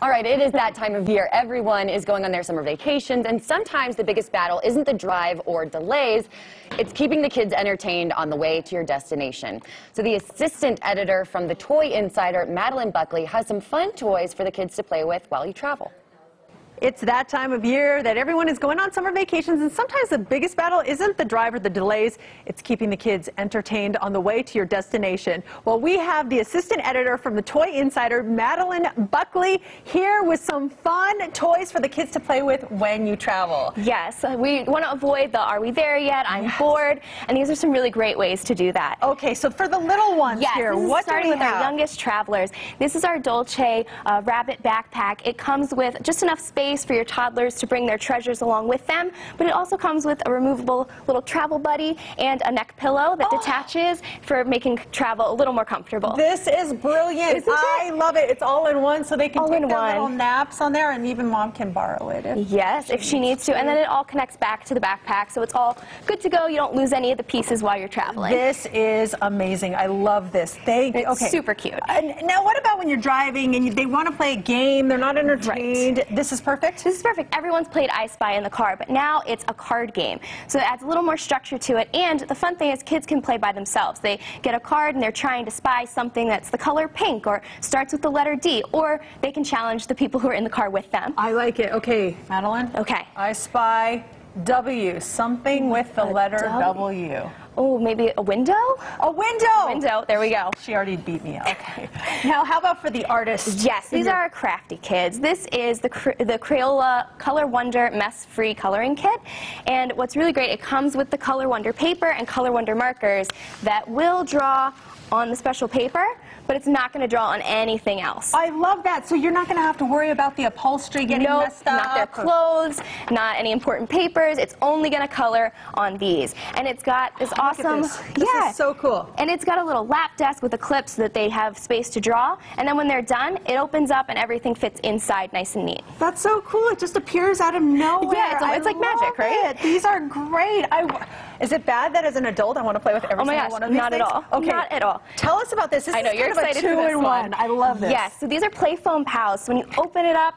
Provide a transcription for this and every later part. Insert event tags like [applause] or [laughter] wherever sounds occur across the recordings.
All right, it is that time of year. Everyone is going on their summer vacations, and sometimes the biggest battle isn't the drive or delays, it's keeping the kids entertained on the way to your destination. So the assistant editor from the Toy Insider, Madeline Buckley, has some fun toys for the kids to play with while you travel. It's that time of year that everyone is going on summer vacations, and sometimes the biggest battle isn't the drive or the delays, it's keeping the kids entertained on the way to your destination. Well, we have the assistant editor from the Toy Insider, Madeline Buckley, here with some fun toys for the kids to play with when you travel. Yes, uh, we want to avoid the are we there yet, I'm Yes. bored, and these are some really great ways to do that. Okay, so for the little ones Yes, here, what do starting with have? our youngest travelers. This is our Dolce uh, rabbit backpack. It comes with just enough space for your toddlers to bring their treasures along with them, but it also comes with a removable little travel buddy and a neck pillow that Oh. detaches for making travel a little more comfortable. This is brilliant. I love it. It's all in one, so they can All take their one. little naps on there, and even mom can borrow it. if- Yes, if she needs to. And then it all connects back to the backpack, so it's all good to go. You don't lose any of the pieces while you're traveling. This is amazing. I love this. Thank you. It's Okay. super cute. And now, what about when you're driving and you, they want to play a game? They're not entertained. This is perfect. This is perfect. Everyone's played I Spy in the car, but now it's a card game. So it adds a little more structure to it. And the fun thing is kids can play by themselves. They get a card and they're trying to spy something that's the color pink or starts with the letter D, or they can challenge the people who are in the car with them. I like it. Okay, Madeline. Okay. I spy W, something with the letter W. Oh, maybe a window? A window. Window. There we go. She already beat me. up. Okay. [laughs] now, how about for the artists? Yes, these Your- are our crafty kids. This is the, the Crayola Color Wonder Mess-Free Coloring Kit. And what's really great, it comes with the Color Wonder paper and Color Wonder markers that will draw on the special paper, but it's not going to draw on anything else. I love that. So you're not going to have to worry about the upholstery getting Nope, messed up. not their clothes, not any important papers. It's only going to color on these. And it's got this oh, at awesome, this. This yeah, is so cool. And it's got a little lap desk with a clip so that they have space to draw. And then when they're done, it opens up and everything fits inside nice and neat. That's so cool. It just appears out of nowhere. Yeah, it's- it's like magic, right? it. These are great. I is it bad that as an adult I want to play with every Oh single gosh, one of these not at all. Okay. Not at all. Tell us about this. This I know, is you're excited a two for this in one. one. I love this. Yes, so these are play foam pals. So when you open it up,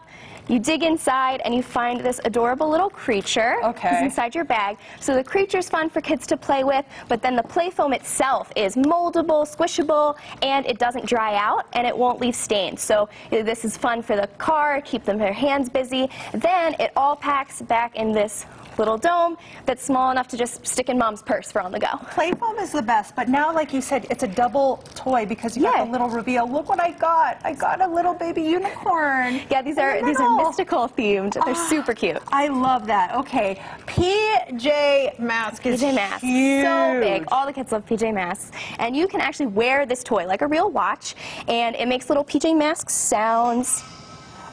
you dig inside and you find this adorable little creature. Okay. Inside your bag. So the creature's fun for kids to play with, but then the play foam itself is moldable, squishable, and it doesn't dry out and it won't leave stains. So this is fun for the car, keep them their hands busy. Then it all packs back in this little dome that's small enough to just stick in mom's purse for on the go. Play foam is the best, but now, like you said, it's a double toy because you Yeah. got the little reveal. Look what I got! I got a little baby unicorn. Yeah, these are the these are mystical themed. They're ah, super cute. I love that. Okay, PJ Mask is PJ Masks. huge. So big. All the kids love PJ Masks. And you can actually wear this toy like a real watch, and it makes little PJ Mask sounds.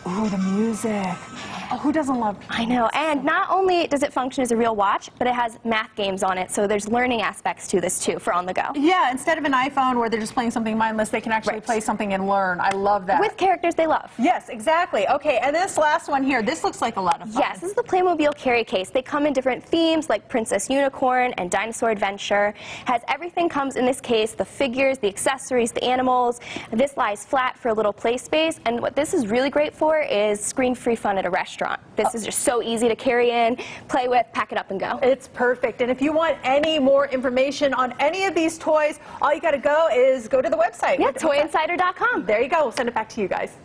Ooh, the music. Oh, who doesn't love? I know. And not only does it function as a real watch, but it has math games on it, so there's learning aspects to this too for on the go. Yeah, instead of an iPhone where they're just playing something mindless, they can actually Right. play something and learn. I love that. With characters they love. yes, exactly. Okay, and this last one here, this looks like a lot of fun. Yes, this is the Playmobil carry case. They come in different themes like Princess Unicorn and Dinosaur Adventure. Has everything comes in this case, the figures, the accessories, the animals. This lies flat for a little play space. And what this is really great for is screen-free fun at a restaurant. This is just so easy to carry in, play with, pack it up and go. It's perfect. And if you want any more information on any of these toys, all you got to go is go to the website. Yeah, toyinsider.com. There you go. We'll send it back to you guys.